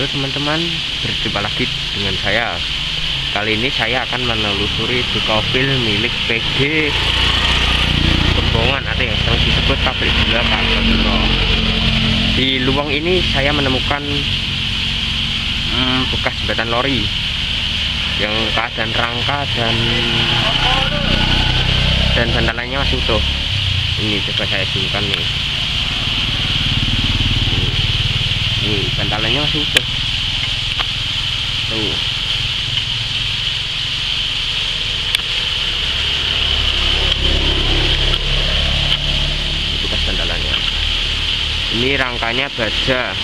Halo teman-teman, berjumpa lagi dengan saya. Kali ini saya akan menelusuri dekopil milik PG Kembongan atau yang sering disebut pabrik gula Kartosuro. Di luang ini saya menemukan hmm, bekas jembatan lori yang keadaan rangka dan dan bantalannya masih utuh. Ini coba saya zoomkan nih. Nih, bantalannya masih utuh. Tuh. Ini rangkanya baja.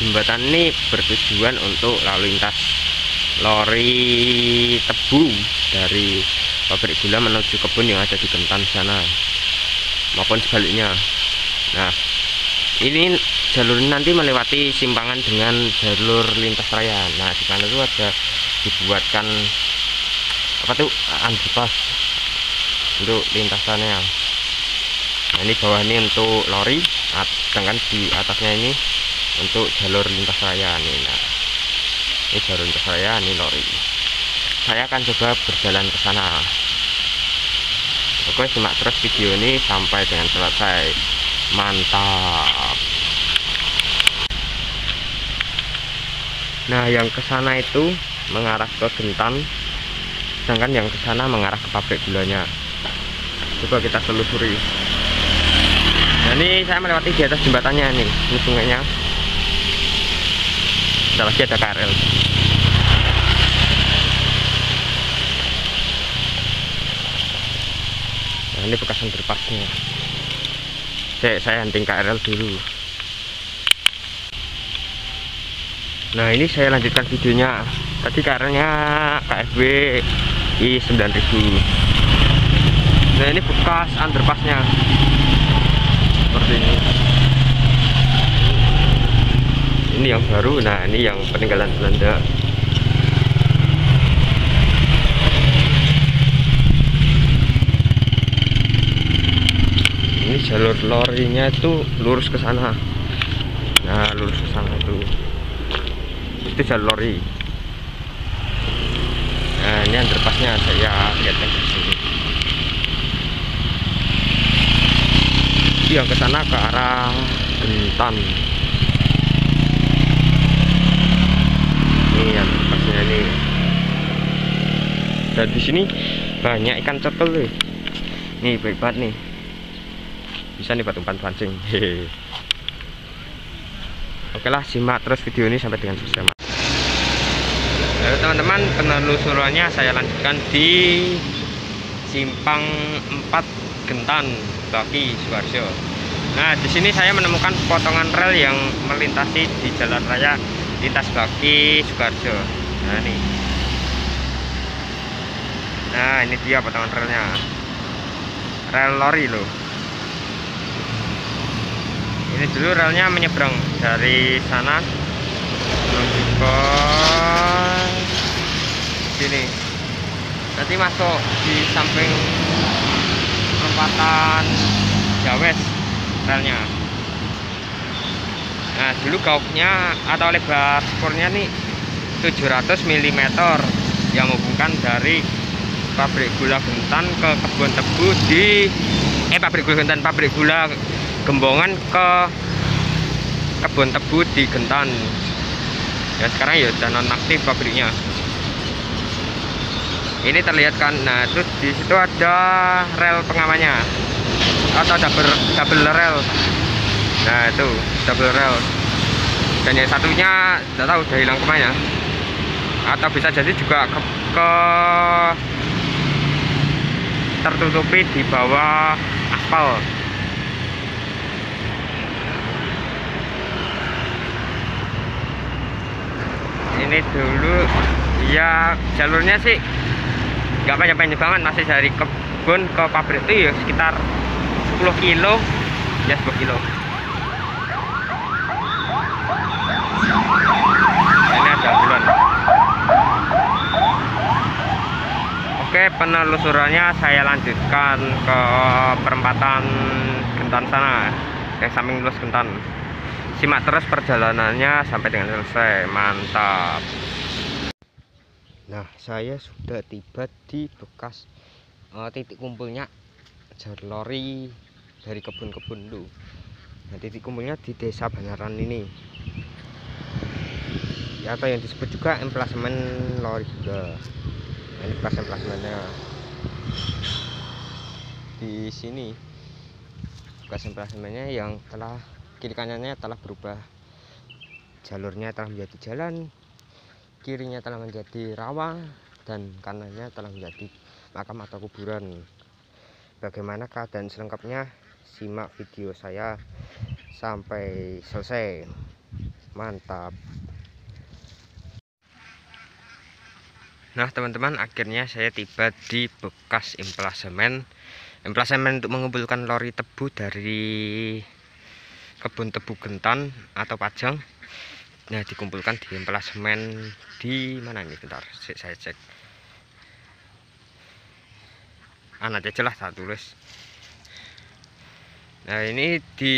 Jembatan ini bertujuan untuk lalu lintas lori tebu dari pabrik gula menuju kebun yang ada di Kentan sana. Maupun sebaliknya. Nah ini jalur nanti melewati simpangan dengan jalur lintas raya. Nah di sana itu ada dibuatkan apa tuh underpass untuk lintasannya. Nah ini bawah ini untuk lori sedangkan di atasnya ini untuk jalur lintas raya nih nah. Ini jalur lintas raya ini lori. Saya akan coba berjalan ke sana oke simak terus video ini sampai dengan selesai. Mantap. Nah yang ke sana itu mengarah ke Gentan sedangkan yang ke sana mengarah ke pabrik gulanya. Coba kita telusuri. Nah ini saya melewati di atas jembatannya nih ini sungainya. Lagi ada KRL nah ini bekas underpassnya Cek, saya hunting KRL dulu. Nah ini saya lanjutkan videonya. Tadi KRL nya KFB I 9000 nah ini bekas underpassnya. Seperti ini. Ini yang baru nah ini yang peninggalan Belanda ini jalur lorinya itu lurus ke sana. Nah lurus ke sana itu. Itu jalur lori. Nah ini underpassnya saya lihat di sini. Yang ke sana ke arah Gentan. Ini yang pasnya ini. Dan di sini banyak ikan cekel nih nih baik banget nih bisa nih buat umpan pancing oke lah simak terus video ini sampai dengan selesai Lalu teman-teman. Penelusurannya saya lanjutkan di simpang 4 Gentan Baki Suwarjo nah di sini saya menemukan potongan rel yang melintasi di jalan raya lintas Baki Sukarjo nah ini nah ini dia potongan relnya. Rel lori loh ini dulu relnya menyeberang dari sana. Menuju ke sini. Nanti masuk di samping perempatan Jawes relnya. Nah dulu gauknya atau lebar spornya nih 700 mm yang menghubungkan dari pabrik gula Gentan ke kebun tebu di eh pabrik gula Gentan pabrik gula Gembongan ke kebun tebu di Gentan. Ya sekarang ya sudah nonaktif pabriknya. Ini terlihat kan nah terus di situ ada rel pengamannya. Atau double double rel. Nah itu double rel. Dan yang satunya tidak tahu udah hilang ke mana. Atau bisa jadi juga ke, ke tertutupi di bawah aspal ini dulu. Ya jalurnya sih nggak banyak-banyak banget masih dari kebun ke pabrik itu ya sekitar 10 kilo. Ya 10 kilo. Ini ada bulan. Oke Oke, penelusurannya saya lanjutkan ke perempatan Gentan sana, yang samping lulus Gentan. Simak terus perjalanannya sampai dengan selesai. Mantap. Nah, saya sudah tiba di bekas uh, titik kumpulnya jalur lori dari kebun-kebun dulu. Nah, titik kumpulnya di Desa Banaran ini. Ya, atau yang disebut juga emplasemen lori juga ini pelasan-pelasannya di sini pelasan-pelasannya yang telah kiri kanannya telah berubah. Jalurnya telah menjadi jalan kirinya telah menjadi rawa dan kanannya telah menjadi makam atau kuburan. Bagaimana keadaan selengkapnya? Simak video saya sampai selesai. Mantap. Nah teman-teman akhirnya saya tiba di bekas emplasemen. Emplasemen untuk mengumpulkan lori tebu dari kebun tebu gentan atau pajang. Nah dikumpulkan di emplasemen di mana ini? Bentar saya cek. Anak aja lah tak tulis. Nah ini di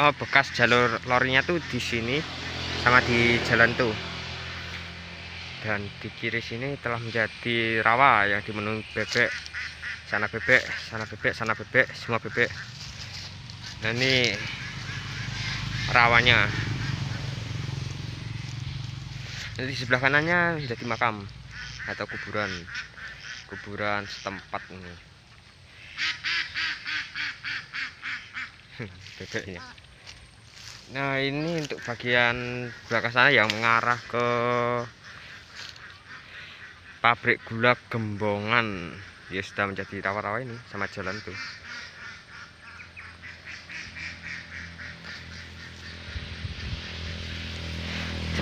oh, bekas jalur lorinya tuh di sini sama di jalan tuh. Dan di kiri sini telah menjadi rawa yang dimenuhi bebek. Sana bebek sana bebek sana bebek semua bebek. Nah ini rawanya. Nanti di sebelah kanannya menjadi makam atau kuburan. Kuburan setempat ini. Bebeknya nah ini untuk bagian belakang sana yang mengarah ke pabrik gula gembongan. Ya sudah menjadi rawa-rawa ini sama jalan tuh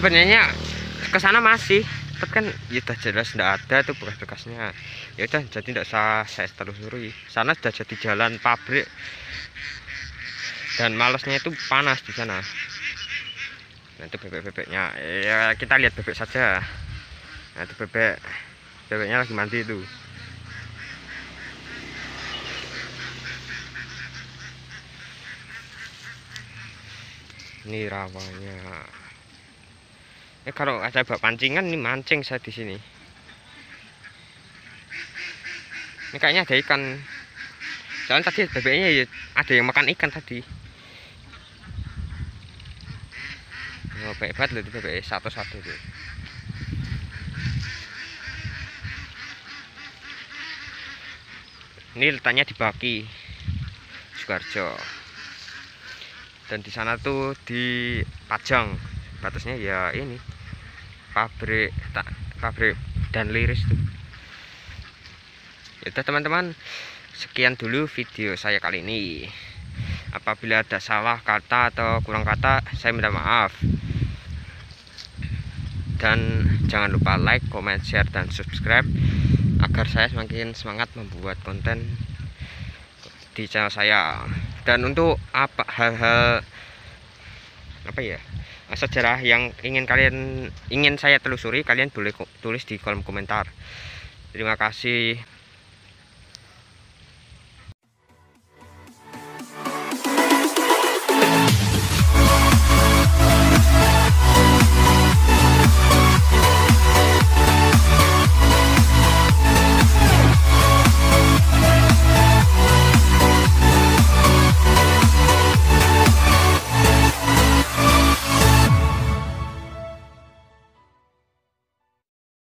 sebenarnya ke sana masih tapi kan ya jelas tidak ada tuh bekas-bekasnya ya udah jadi tidak usah saya telusuri sana sudah jadi jalan pabrik. Dan malesnya itu panas di sana. Nah itu bebek-bebeknya. Ya kita lihat bebek saja. Nah itu bebek. Ceweknya lagi mandi itu. Ini rawanya eh kalau ada bak pancingan ini mancing saya di sini. Ini kayaknya ada ikan. Soalnya tadi bebeknya ya ada yang makan ikan tadi. Oh, baik banget loh bebek satu-satu tuh ini letaknya di Baki Sukarjo. Dan di sana tuh di Pajang. Batasnya ya ini pabrik tak pabrik dan liris tuh. Ya teman-teman sekian dulu video saya kali ini. Apabila ada salah kata atau kurang kata saya minta maaf. Dan jangan lupa like, comment, share, dan subscribe agar saya semakin semangat membuat konten di channel saya. Dan untuk apa hal-hal apa ya sejarah yang ingin kalian ingin saya telusuri kalian boleh tulis di kolom komentar. Terima kasih